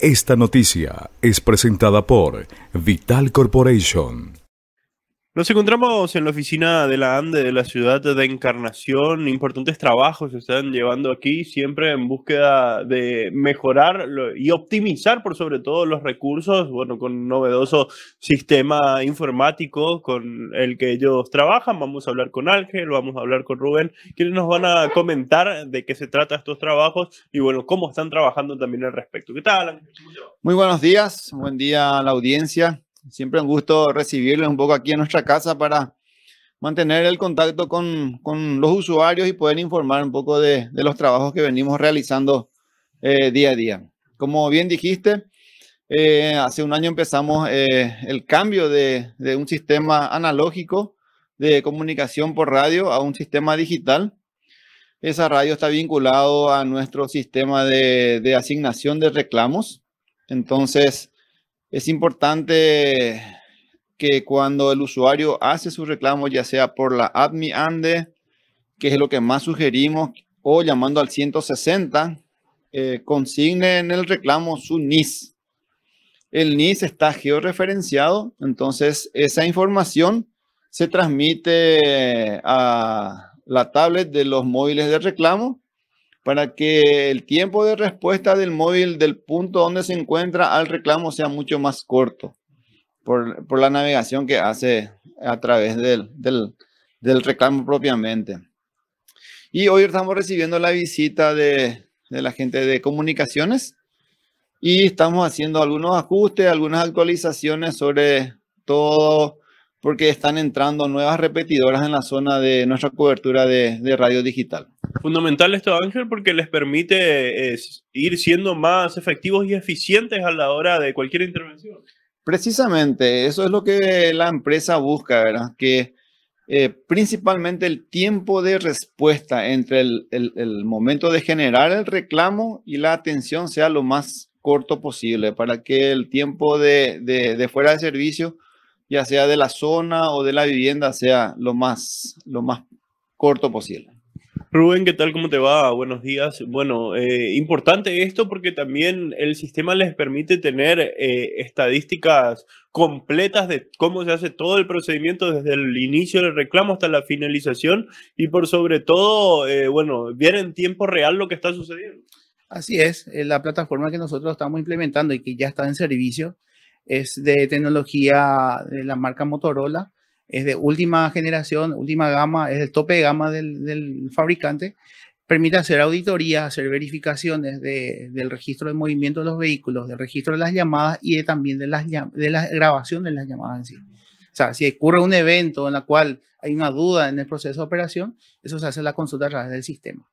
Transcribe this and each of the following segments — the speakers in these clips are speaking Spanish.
Esta noticia es presentada por Vital Corporation. Nos encontramos en la oficina de la ANDE de la ciudad de Encarnación. Importantes trabajos se están llevando aquí, siempre en búsqueda de mejorar y optimizar por sobre todo los recursos, bueno, con un novedoso sistema informático con el que ellos trabajan. Vamos a hablar con Ángel, vamos a hablar con Rubén, quienes nos van a comentar de qué se trata estos trabajos y bueno, cómo están trabajando también al respecto. ¿Qué tal, Ángel? Muy buenos días, buen día a la audiencia. Siempre un gusto recibirles un poco aquí en nuestra casa para mantener el contacto con, con los usuarios y poder informar un poco de, los trabajos que venimos realizando eh, día a día. Como bien dijiste, eh, hace un año empezamos eh, el cambio de, de, un sistema analógico de comunicación por radio a un sistema digital. Esa radio está vinculado a nuestro sistema de, de asignación de reclamos. Entonces, es importante que cuando el usuario hace su reclamo, ya sea por la ADMI ANDE, que es lo que más sugerimos, o llamando al 160, eh, consigne en el reclamo su NIS. El NIS está georreferenciado, entonces esa información se transmite a la tablet de los móviles de reclamo para que el tiempo de respuesta del móvil del punto donde se encuentra al reclamo sea mucho más corto por, por la navegación que hace a través del, del, reclamo propiamente. Y hoy estamos recibiendo la visita de, de la gente de comunicaciones y estamos haciendo algunos ajustes, algunas actualizaciones sobre todo porque están entrando nuevas repetidoras en la zona de nuestra cobertura de, de radio digital. Fundamental esto, Ángel, porque les permite ir siendo más efectivos y eficientes a la hora de cualquier intervención. Precisamente, eso es lo que la empresa busca, ¿verdad? Que eh, principalmente el tiempo de respuesta entre el, el, el, momento de generar el reclamo y la atención sea lo más corto posible para que el tiempo de, de, de fuera de servicio, ya sea de la zona o de la vivienda, sea lo más, lo más corto posible. Rubén, ¿qué tal? ¿Cómo te va? Buenos días. Bueno, eh, importante esto porque también el sistema les permite tener eh, estadísticas completas de cómo se hace todo el procedimiento desde el inicio del reclamo hasta la finalización y por sobre todo, eh, bueno, ver en tiempo real lo que está sucediendo. Así es, la plataforma que nosotros estamos implementando y que ya está en servicio es de tecnología de la marca Motorola es de última generación, última gama, es el tope de gama del, del fabricante, permite hacer auditoría, hacer verificaciones de, del registro de movimiento de los vehículos, del registro de las llamadas y de, también de, las, de la grabación de las llamadas en sí. O sea, si ocurre un evento en el cual hay una duda en el proceso de operación, eso se hace la consulta a través del sistema.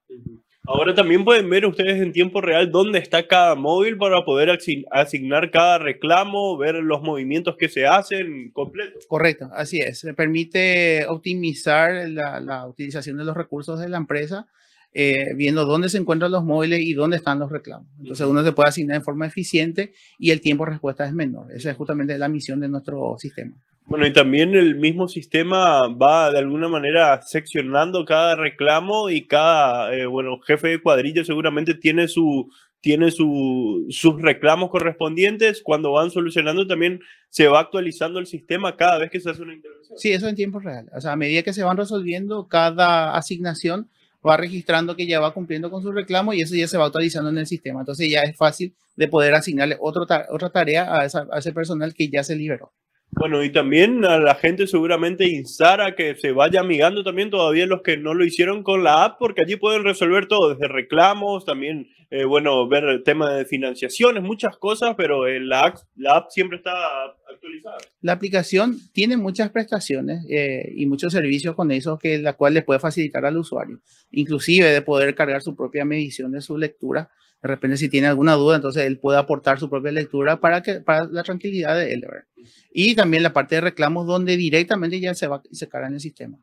Ahora también pueden ver ustedes en tiempo real dónde está cada móvil para poder asignar cada reclamo, ver los movimientos que se hacen completo. Correcto, así es. Se permite optimizar la, la utilización de los recursos de la empresa, eh, viendo dónde se encuentran los móviles y dónde están los reclamos. Entonces uno se puede asignar de forma eficiente y el tiempo de respuesta es menor. Esa es justamente la misión de nuestro sistema. Bueno, y también el mismo sistema va de alguna manera seccionando cada reclamo y cada, eh, bueno, jefe de cuadrilla seguramente tiene su tiene su, sus reclamos correspondientes. Cuando van solucionando también se va actualizando el sistema cada vez que se hace una intervención. Sí, eso en tiempo real. O sea, a medida que se van resolviendo cada asignación, va registrando que ya va cumpliendo con su reclamo y eso ya se va actualizando en el sistema. Entonces ya es fácil de poder asignarle otro otra tarea a, esa, a ese personal que ya se liberó. Bueno, y también a la gente seguramente instar a que se vaya amigando también todavía los que no lo hicieron con la app, porque allí pueden resolver todo, desde reclamos, también, eh, bueno, ver el tema de financiaciones, muchas cosas, pero eh, la, la app siempre está La aplicación tiene muchas prestaciones eh, y muchos servicios con eso que la cual le puede facilitar al usuario, inclusive de poder cargar su propia medición de su lectura. De repente, si tiene alguna duda, entonces él puede aportar su propia lectura para, que, para la tranquilidad de él. ¿verdad? Y también la parte de reclamos donde directamente ya se va se carga en el sistema.